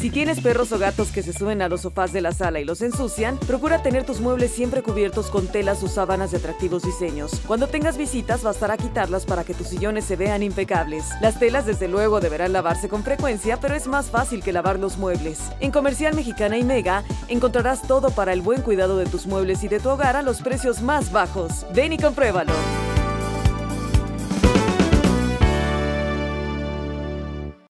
Si tienes perros o gatos que se suben a los sofás de la sala y los ensucian, procura tener tus muebles siempre cubiertos con telas o sábanas de atractivos diseños. Cuando tengas visitas, bastará quitarlas para que tus sillones se vean impecables. Las telas, desde luego, deberán lavarse con frecuencia, pero es más fácil que lavar los muebles. En Comercial Mexicana y Mega encontrarás todo para el buen cuidado de tus muebles y de tu hogar a los precios más bajos. Ven y compruébalo.